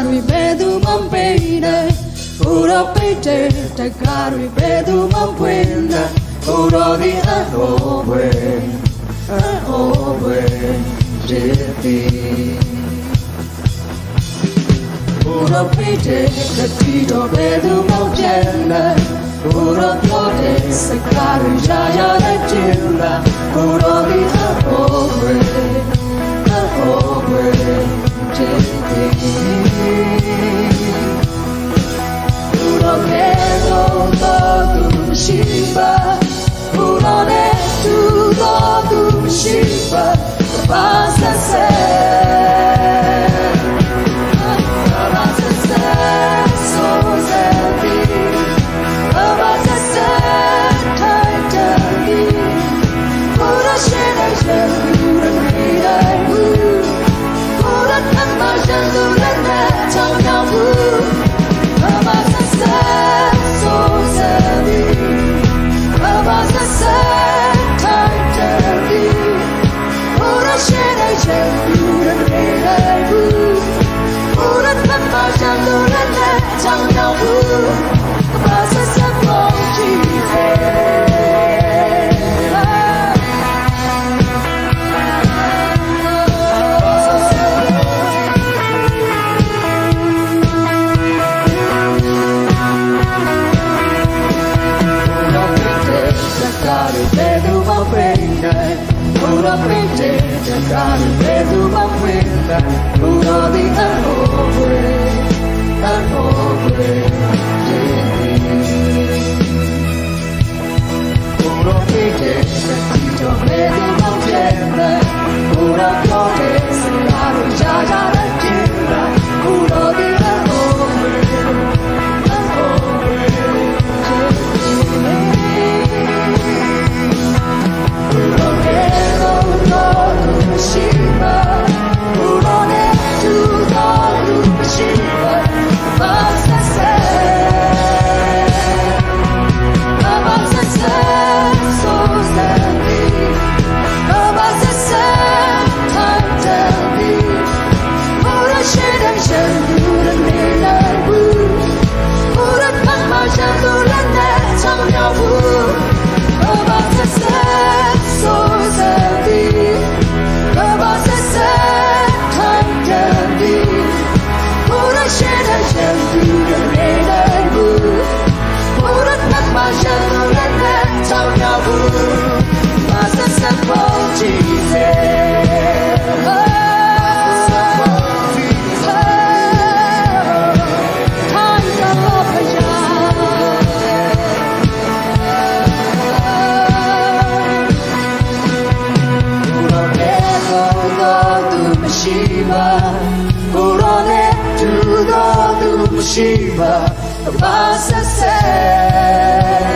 တကားတွေဘယ်သူမှမပေးနဲ့ကိုတော့ပိတ်တဲ့တကားတွေဘယ်သူမှဖွင့်နဲ့ကိုတော့ဒီအတော်ပဲအတော်ပဲဒီဒီကိုတော့ပိတ်တဲ့တတိတော့ဘယ်သူမှကျန်နဲ့ကိုတော့ပြောတဲ့စကားတွေရာရာနဲ့ကျင်လာကိုတော့ဒီအတော်ပဲ shiva Vas Puro príncipe, cantare, Gesù va a questa, uno di tanto Shiva, eu possa ser.